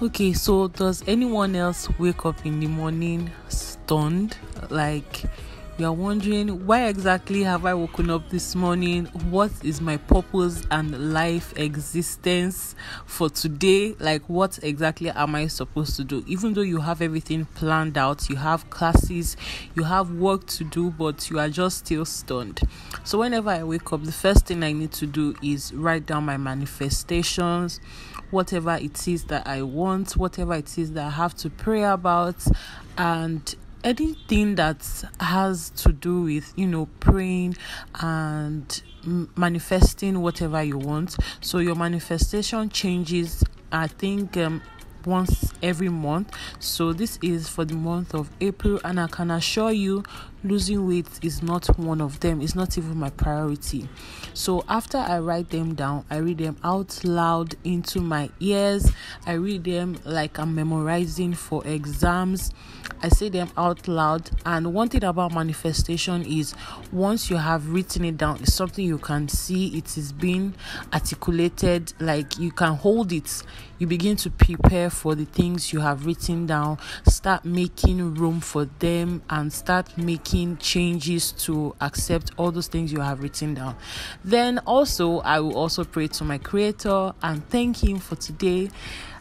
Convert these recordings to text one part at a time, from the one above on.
Okay, so, does anyone else wake up in the morning stunned? Like, you are wondering why exactly have I woken up this morning? What is my purpose and life existence for today? Like, what exactly am I supposed to do? Even though you have everything planned out, you have classes, you have work to do, but you are just still stunned. So, whenever I wake up, the first thing I need to do is write down my manifestations, whatever it is that I want, whatever it is that I have to pray about, and anything that has to do with you know praying and manifesting whatever you want. So your manifestation changes i think um, once every month. So this is for the month of april and i can assure you losing weight is not one of them. It's not even my priority. So after i write them down i read them out loud into my ears. I read them like i'm memorizing for exams. I say them out loud. And one thing about manifestation is once you have written it down it's something you can see. It is being articulated like you can hold it. You begin to prepare for the things you have written down. Start making room for them and start making making changes to accept all those things you have written down. Then also, I will also pray to my Creator and thank Him for today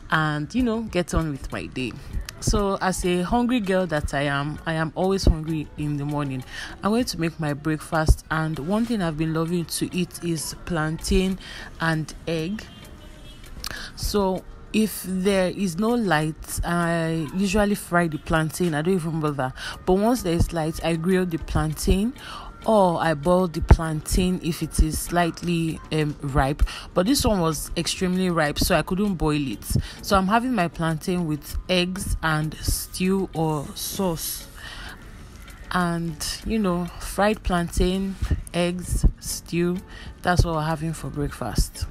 and you know get on with my day. So as a hungry girl that i am i am always hungry in the morning. I'm going to make my breakfast and one thing i've been loving to eat is plantain and egg. So if there is no light i usually fry the plantain i don't even bother but once there is light i grill the plantain or I boil the plantain if it is slightly um, ripe. But this one was extremely ripe, so I couldn't boil it. So I'm having my plantain with eggs and stew or sauce. And you know, fried plantain, eggs, stew. That's what we're having for breakfast.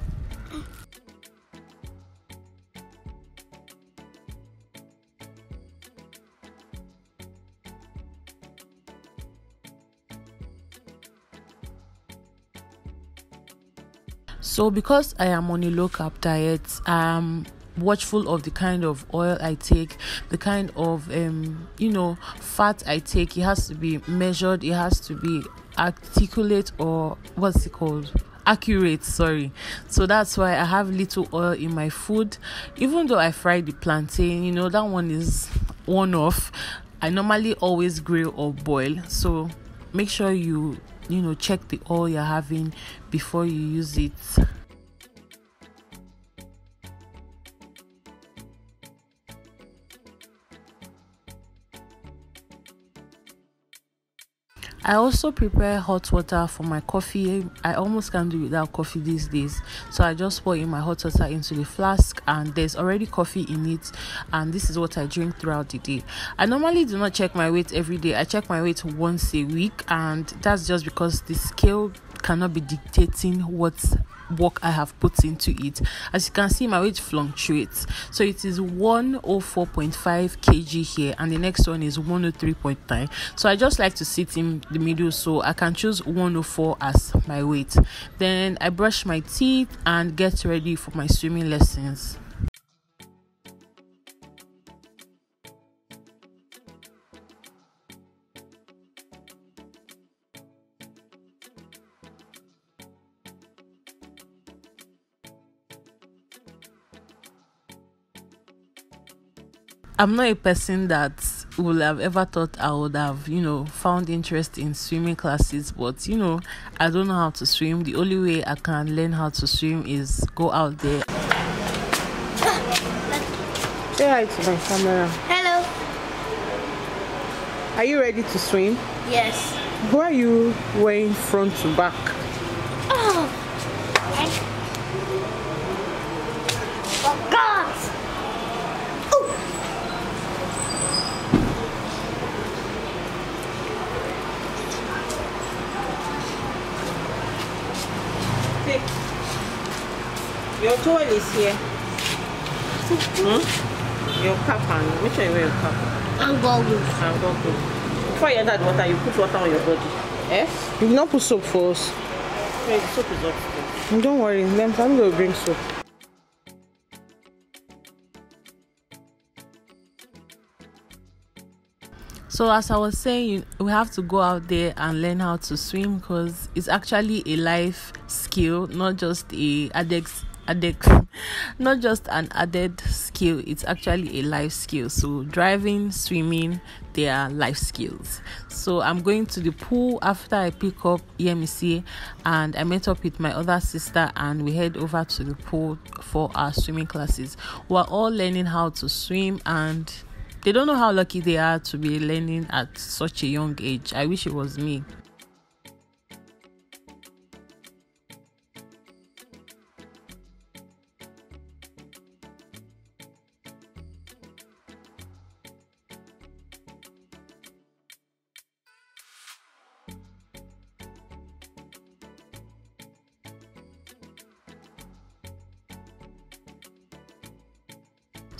So, because I am on a low carb diet, I'm watchful of the kind of oil I take, the kind of um, you know fat I take. It has to be measured. It has to be articulate or what's it called? accurate sorry so that's why i have little oil in my food even though i fry the plantain you know that one is one off i normally always grill or boil so make sure you you know check the oil you're having before you use it I also prepare hot water for my coffee. I almost can't do without coffee these days. So I just pour in my hot water into the flask and there's already coffee in it and this is what I drink throughout the day. I normally do not check my weight every day. I check my weight once a week and that's just because the scale cannot be dictating what work I have put into it. As you can see, my weight fluctuates. So it is 104.5 kg here, and the next one is 103.9. So I just like to sit in the middle so I can choose 104 as my weight. Then I brush my teeth and get ready for my swimming lessons. I'm not a person that would have ever thought I would have, you know, found interest in swimming classes, but you know, I don't know how to swim. The only way I can learn how to swim is go out there. Say hi to my camera. Hello. Are you ready to swim? Yes. Who are you wearing front to back? Oh. Oh God. Your towel is here. Hmm? Your cap and make sure you wear your cap. And goggles. And goggles. Before you add water, you put water on your body. Yes. You not put soap for us. Wait, soap is upstairs. Don't worry, I'm going to bring soap. So as I was saying, we have to go out there and learn how to swim because it's actually a life skill, not just a adex added not just an added skill it's actually a life skill so driving swimming they are life skills so i'm going to the pool after i pick up emc and i met up with my other sister and we head over to the pool for our swimming classes we're all learning how to swim and they don't know how lucky they are to be learning at such a young age. I wish it was me.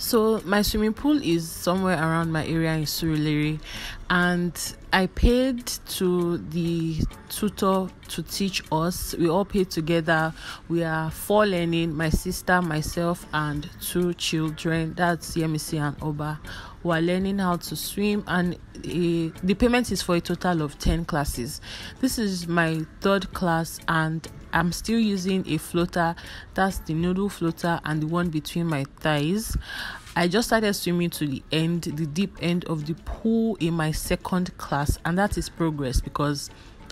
So my swimming pool is somewhere around my area in Surulere, and I paid to the tutor to teach us. We all paid together. We are four learning. My sister, myself, and two children. That's Yemisi and Oba. We are learning how to swim, and uh, the payment is for a total of ten classes. This is my third class, and I'm still using a floater. That's the noodle floater and the one between my thighs. I just started swimming to the end, the deep end of the pool in my second class, and that is progress because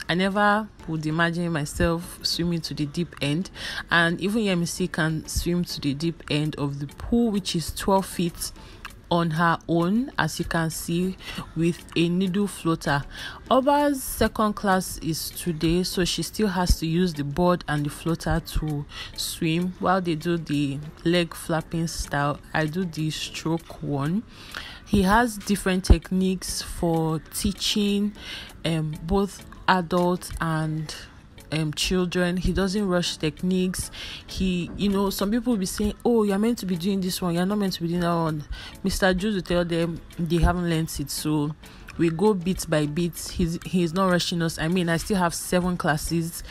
I never would imagine myself swimming to the deep end. And even MC can swim to the deep end of the pool, which is 12 feet on her own, as you can see, with a needle floater. Oba's second class is today, so she still has to use the board and the floater to swim while they do the leg flapping style. I do the stroke one. He has different techniques for teaching um, both adults and um children. He doesn't rush techniques. He you know some people will be saying oh you're meant to be doing this one. You're not meant to be doing that one. Mr jude will tell them they haven't learned it so we go bit by bit. He's he's not rushing us. I mean i still have seven classes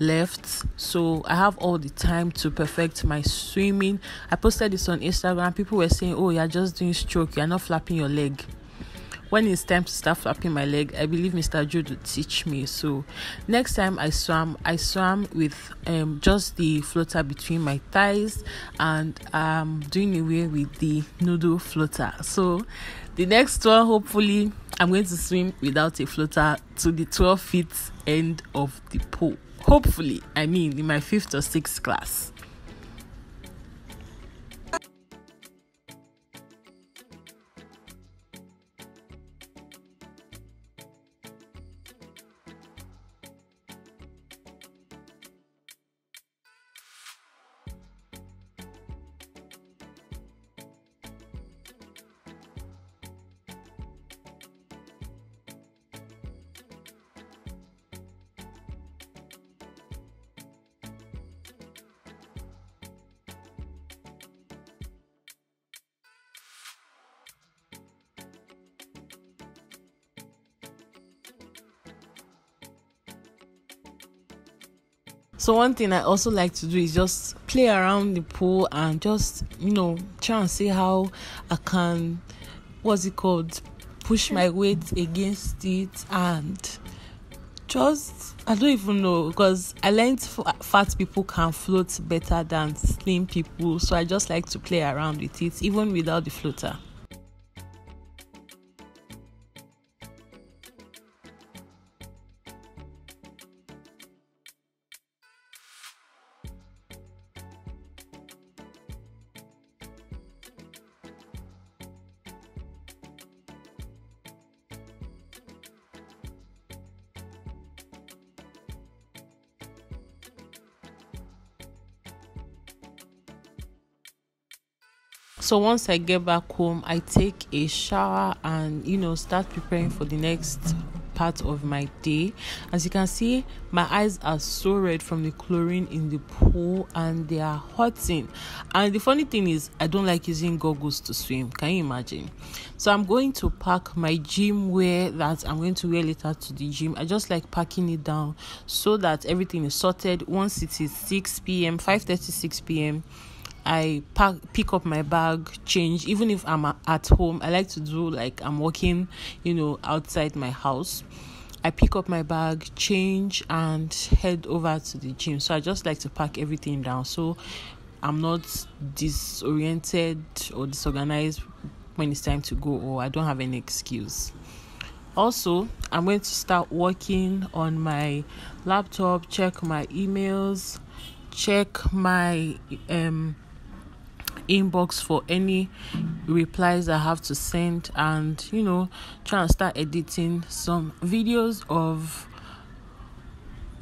left so i have all the time to perfect my swimming. I posted this on instagram. People were saying oh you're just doing stroke. You're not flapping your leg when it's time to start flapping my leg, I believe Mr. Jude would teach me. So next time I swam, I swam with um, just the floater between my thighs and um doing away with the noodle floater. So the next one, hopefully, I'm going to swim without a floater to the 12 feet end of the pool. Hopefully, I mean in my fifth or sixth class. So one thing I also like to do is just play around the pool and just you know try and see how I can what's it called push my weight against it and just I don't even know because I learned fat people can float better than slim people so I just like to play around with it even without the floater. So once i get back home i take a shower and you know start preparing for the next part of my day. As you can see my eyes are so red from the chlorine in the pool and they are hurting. And the funny thing is i don't like using goggles to swim. Can you imagine? So i'm going to pack my gym wear that i'm going to wear later to the gym. I just like packing it down so that everything is sorted. Once it is 6 p.m 5 36 p.m I pack pick up my bag, change. Even if I'm at home, I like to do like I'm walking, you know, outside my house. I pick up my bag, change, and head over to the gym. So I just like to pack everything down so I'm not disoriented or disorganized when it's time to go, or I don't have any excuse. Also, I'm going to start working on my laptop, check my emails, check my um inbox for any replies I have to send and you know try and start editing some videos of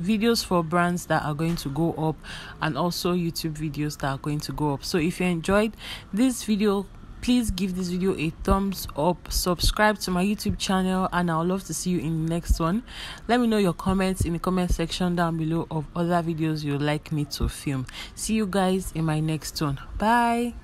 videos for brands that are going to go up and also YouTube videos that are going to go up. So if you enjoyed this video please give this video a thumbs up subscribe to my youtube channel and i'll love to see you in the next one. Let me know your comments in the comment section down below of other videos you'd like me to film. See you guys in my next one. Bye